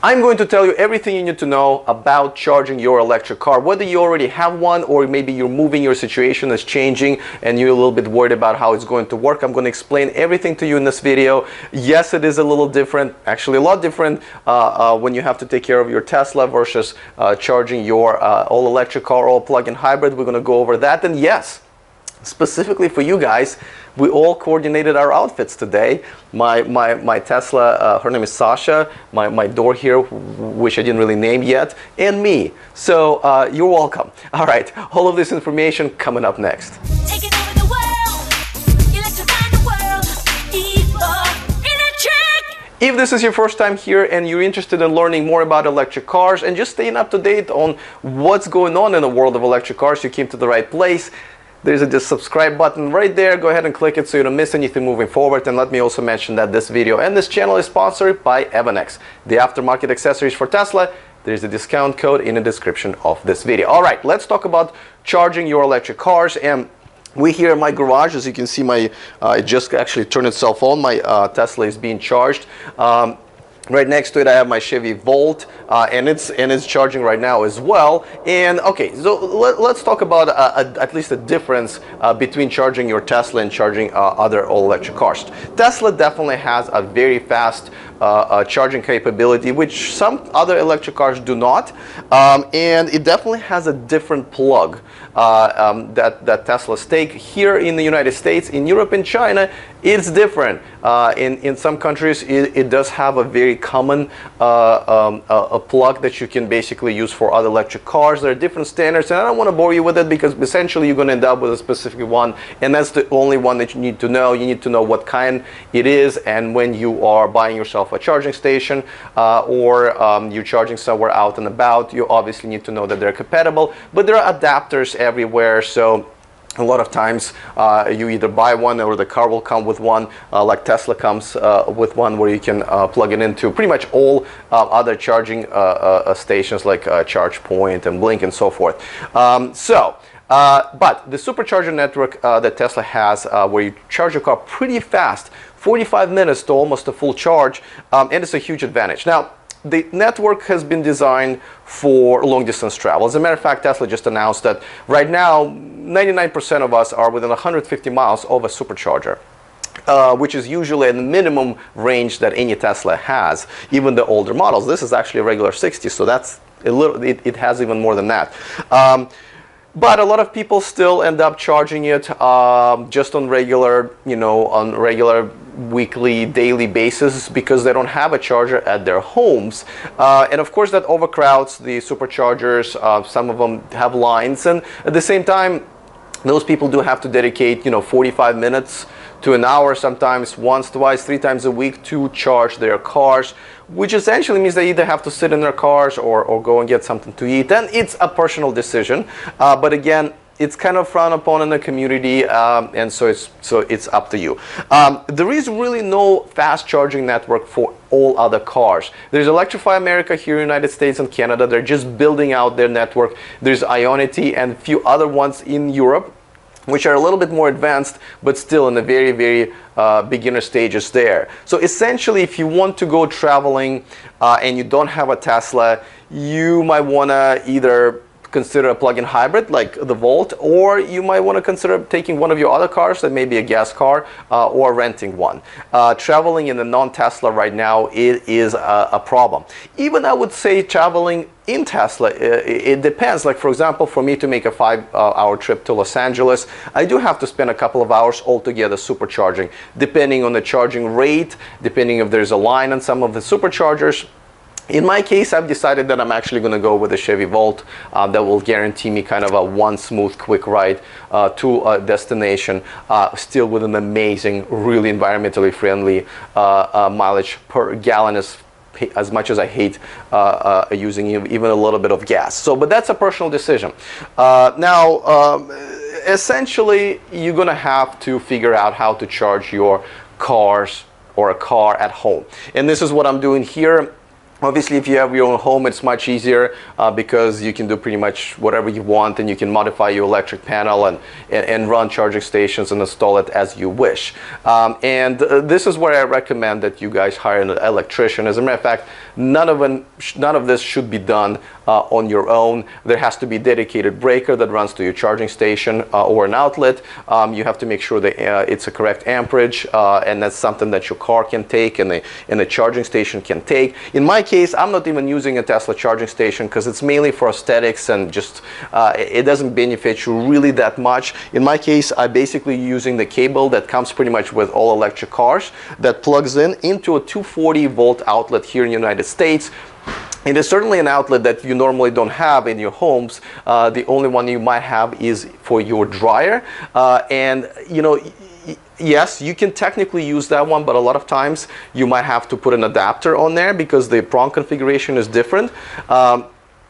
I'm going to tell you everything you need to know about charging your electric car, whether you already have one or maybe you're moving, your situation is changing and you're a little bit worried about how it's going to work. I'm going to explain everything to you in this video. Yes, it is a little different, actually a lot different uh, uh, when you have to take care of your Tesla versus uh, charging your uh, all electric car all plug-in hybrid. We're going to go over that. And yes, specifically for you guys, we all coordinated our outfits today. My, my, my Tesla, uh, her name is Sasha, my, my door here, which I didn't really name yet, and me. So uh, you're welcome. All right, all of this information coming up next. If this is your first time here and you're interested in learning more about electric cars and just staying up to date on what's going on in the world of electric cars, you came to the right place. There's a subscribe button right there. Go ahead and click it so you don't miss anything moving forward. And let me also mention that this video and this channel is sponsored by EVANNEX, the aftermarket accessories for Tesla. There's a discount code in the description of this video. All right, let's talk about charging your electric cars. And we here in my garage, as you can see, my uh, it just actually turned itself on. My uh, Tesla is being charged. Um, Right next to it, I have my Chevy Volt, uh, and it's and it's charging right now as well. And okay, so let, us talk about uh, a, at least a difference uh, between charging your Tesla and charging uh, other all-electric cars. Tesla definitely has a very fast uh, uh, charging capability, which some other electric cars do not, um, and it definitely has a different plug um, that that Teslas take here in the United States, in Europe, and China. It's different. In, in some countries, it, it, does have a very common uh, um, a plug that you can basically use for other electric cars. There are different standards, and I don't want to bore you with it because essentially you're going to end up with a specific one, and that's the only one that you need to know. You need to know what kind it is, and when you are buying yourself a charging station uh, or um, you're charging somewhere out and about, you obviously need to know that they're compatible. But there are adapters everywhere, so a lot of times uh, you either buy one or the car will come with one uh, like Tesla comes uh, with one where you can uh, plug it into pretty much all uh, other charging uh, stations like ChargePoint and Blink and so forth. Um, so but the supercharger network that Tesla has where you charge your car pretty fast 45 minutes to almost a full charge um, and it's a huge advantage. Now the network has been designed for long distance travel. As a matter of fact, Tesla just announced that right now, 99% of us are within 150 miles of a supercharger. Uh, which is usually a minimum range that any Tesla has, even the older models. This is actually a regular 60, so that's a little. It, it has even more than that. Um, but a lot of people still end up charging it um, just on regular, you know, on regular weekly, daily basis because they don't have a charger at their homes. Uh, and of course that overcrowds the superchargers. Uh, some of them have lines and at the same time, those people do have to dedicate, you know, 45 minutes to an hour sometimes once, twice, three times a week to charge their cars, which essentially means they either have to sit in their cars or, or go and get something to eat. And it's a personal decision. Uh, but again, it's kind of frowned upon in the community, um, and so it's so it's up to you. Um, there is really no fast charging network for all other cars. There's Electrify America here in the United States and Canada. They're just building out their network. There's Ionity and a few other ones in Europe which are a little bit more advanced, but still in the very, very uh, beginner stages there. So essentially, if you want to go traveling uh, and you don't have a Tesla, you might want to either consider a plug-in hybrid like the Volt, or you might want to consider taking one of your other cars that may be a gas car uh, or renting one. Uh, traveling in a non-Tesla right now it is a, a, problem. Even I would say traveling in Tesla, it, it, depends. Like for example, for me to make a five-hour uh, trip to Los Angeles, I do have to spend a couple of hours altogether supercharging, depending on the charging rate, depending if there's a line on some of the superchargers in my case, I've decided that I'm actually going to go with a Chevy Volt uh, that will guarantee me kind of a one smooth, quick ride uh, to a destination, uh, still with an amazing, really environmentally friendly uh, uh, mileage per gallon as, as much as I hate uh, using even a little bit of gas. So, but that's a personal decision. now, um, essentially, you're going to have to figure out how to charge your cars or a car at home. And this is what I'm doing here Obviously, if you have your own home, it's much easier uh, because you can do pretty much whatever you want and you can modify your electric panel and, and, and run charging stations and install it as you wish. Um, and uh, this is where I recommend that you guys hire an electrician. As a matter of fact, none of, an, none of this should be done uh, on your own. There has to be a dedicated breaker that runs to your charging station uh, or an outlet. Um, you have to make sure that uh, it's a correct amperage uh, and that's something that your car can take and the, and the charging station can take. In my case, I'm not even using a Tesla charging station because it's mainly for aesthetics and just uh, it doesn't benefit you really that much. In my case, I'm basically using the cable that comes pretty much with all electric cars that plugs in into a 240 volt outlet here in the United States. It is certainly an outlet that you normally don't have in your homes. Uh, the only one you might have is for your dryer. Uh, and, you know, yes, you can technically use that one, but a lot of times you might have to put an adapter on there because the prong configuration is different. Um,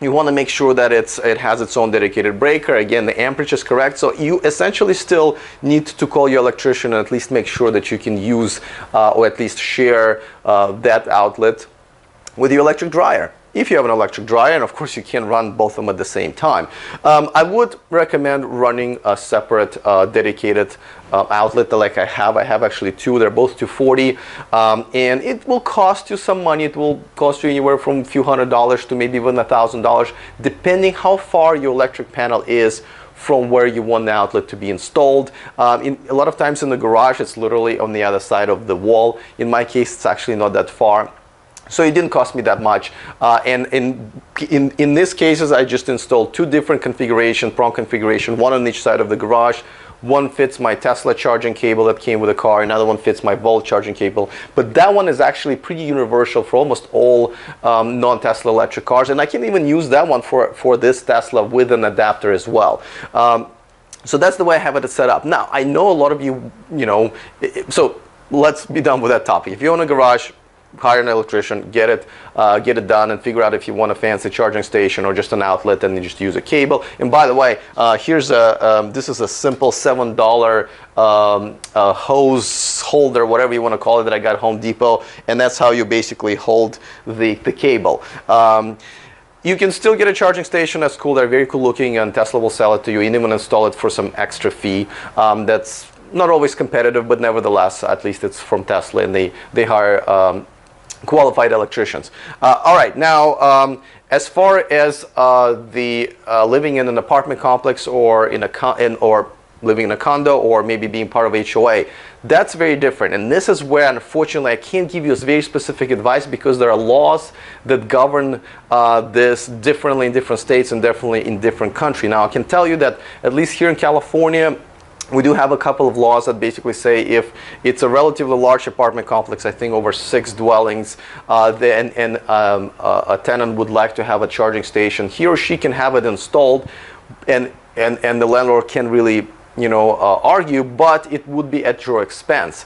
you want to make sure that it's it has its own dedicated breaker. Again the amperage is correct. So you essentially still need to call your electrician and at least make sure that you can use uh, or at least share uh, that outlet with your electric dryer if you have an electric dryer, and of course you can run both of them at the same time. Um, I would recommend running a separate uh, dedicated uh, outlet like I have. I have actually two. They're both 240, um, and it will cost you some money. It will cost you anywhere from a few hundred dollars to maybe even a thousand dollars, depending how far your electric panel is from where you want the outlet to be installed. Um, in, a lot of times in the garage, it's literally on the other side of the wall. In my case, it's actually not that far. So it didn't cost me that much. Uh, and in, in, in these cases, I just installed two different configuration, prong configuration, one on each side of the garage. One fits my Tesla charging cable that came with the car. Another one fits my Volt charging cable. But that one is actually pretty universal for almost all um, non-Tesla electric cars. And I can even use that one for, for this Tesla with an adapter as well. Um, so that's the way I have it set up. Now, I know a lot of you, you know, so let's be done with that topic. If you own a garage, hire an electrician, get it, uh, get it done, and figure out if you want a fancy charging station or just an outlet, and you just use a cable. And by the way, uh, here's a um, this is a simple seven dollar um, hose holder, whatever you want to call it, that I got Home Depot, and that's how you basically hold the the cable. Um, you can still get a charging station that's cool. They're very cool looking, and Tesla will sell it to you. You even install it for some extra fee. Um, that's not always competitive, but nevertheless, at least it's from Tesla, and they they hire um, qualified electricians. Uh, all right, now um, as far as uh, the uh, living in an apartment complex or in a in, or living in a condo or maybe being part of HOA, that's very different. And this is where, unfortunately, I can't give you very specific advice because there are laws that govern uh, this differently in different states and definitely in different countries. Now, I can tell you that at least here in California, we do have a couple of laws that basically say if it's a relatively large apartment complex, I think over six dwellings, uh, then and um, a tenant would like to have a charging station, he or she can have it installed, and and and the landlord can really you know uh, argue, but it would be at your expense,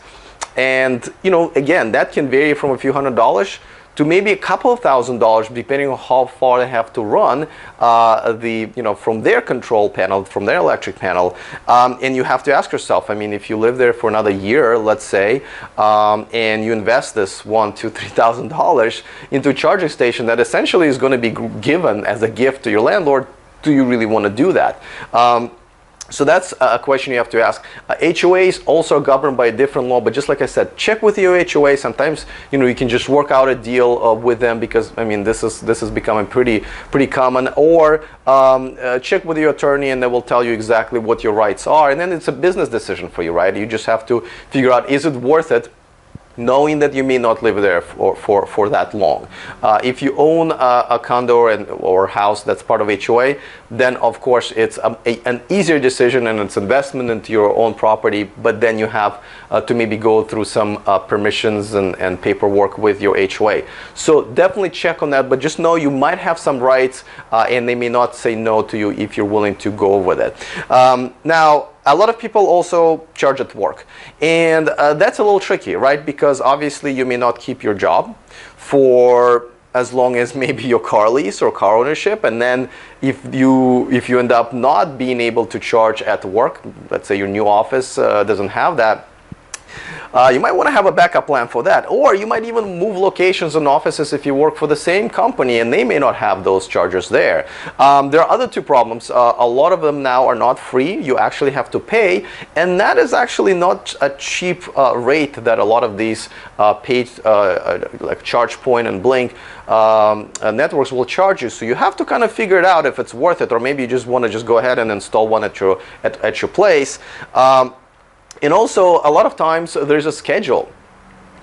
and you know again that can vary from a few hundred dollars to maybe a couple of thousand dollars depending on how far they have to run uh, the you know from their control panel from their electric panel. Um, and you have to ask yourself I mean if you live there for another year let's say um, and you invest this one two three thousand dollars into a charging station that essentially is going to be given as a gift to your landlord do you really want to do that? Um, so that's a question you have to ask. Uh, HOAs also are governed by a different law, but just like I said, check with your HOA. Sometimes you know you can just work out a deal uh, with them because I mean this is this is becoming pretty pretty common. Or um, uh, check with your attorney, and they will tell you exactly what your rights are. And then it's a business decision for you, right? You just have to figure out is it worth it knowing that you may not live there for, for, for that long. Uh, if you own a, a condo or, or house that's part of HOA, then of course it's a, a, an easier decision and it's investment into your own property, but then you have uh, to maybe go through some uh, permissions and, and paperwork with your HOA. So definitely check on that, but just know you might have some rights uh, and they may not say no to you if you're willing to go with it. Um, now, a lot of people also charge at work. And uh, that's a little tricky, right? Because obviously you may not keep your job for as long as maybe your car lease or car ownership and then if you if you end up not being able to charge at work let's say your new office uh, doesn't have that uh, you might want to have a backup plan for that. Or you might even move locations and offices if you work for the same company and they may not have those chargers there. Um, there are other two problems. Uh, a lot of them now are not free. You actually have to pay. And that is actually not a cheap uh, rate that a lot of these uh, paid, uh, uh, like ChargePoint and Blink, um, networks will charge you. So you have to kind of figure it out if it's worth it, or maybe you just want to just go ahead and install one at your, at, at your place. Um, and also, a lot of times there's a schedule.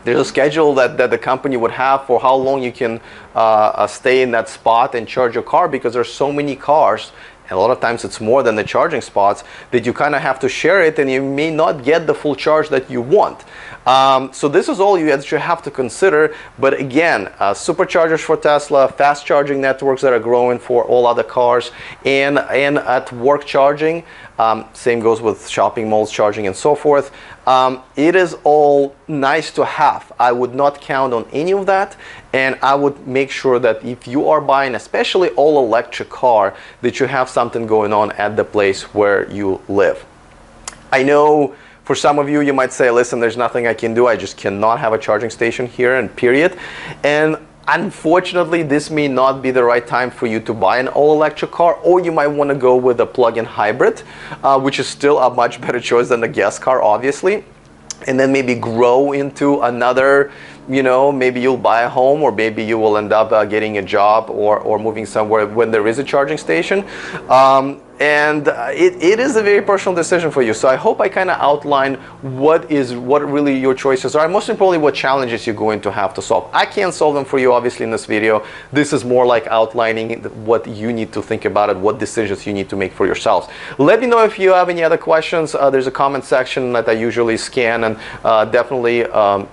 There's a schedule that, that the company would have for how long you can uh, uh, stay in that spot and charge your car because there's so many cars a lot of times it's more than the charging spots that you kind of have to share it and you may not get the full charge that you want. Um, so this is all you actually have to consider. But again, uh, superchargers for Tesla, fast charging networks that are growing for all other cars, and, and at work charging, um, same goes with shopping malls charging and so forth. Um, it is all nice to have. I would not count on any of that. And I would make sure that if you are buying, especially all electric car, that you have something going on at the place where you live. I know for some of you, you might say, listen, there's nothing I can do. I just cannot have a charging station here and period. And unfortunately, this may not be the right time for you to buy an all-electric car, or you might want to go with a plug-in hybrid, uh, which is still a much better choice than a gas car, obviously. And then maybe grow into another you know, maybe you'll buy a home or maybe you will end up uh, getting a job or, or moving somewhere when there is a charging station. Um, and uh, it, it is a very personal decision for you. So I hope I kind of outline what is what really your choices are, most importantly, what challenges you're going to have to solve. I can't solve them for you, obviously, in this video. This is more like outlining what you need to think about it, what decisions you need to make for yourselves. Let me know if you have any other questions. Uh, there's a comment section that I usually scan, and uh, definitely. Um,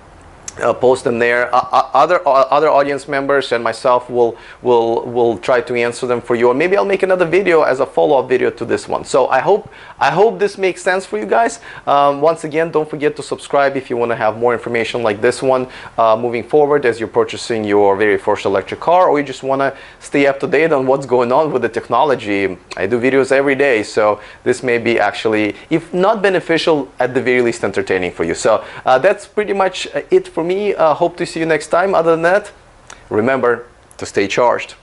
uh, post them there. Uh, uh other uh, other audience members and myself will will will try to answer them for you, or maybe I'll make another video as a follow-up video to this one. So I hope I hope this makes sense for you guys. Um, once again, don't forget to subscribe if you want to have more information like this one uh, moving forward as you're purchasing your very first electric car, or you just want to stay up to date on what's going on with the technology. I do videos every day, so this may be actually, if not beneficial, at the very least entertaining for you. So uh, that's pretty much it for me me. Uh, hope to see you next time. Other than that, remember to stay charged.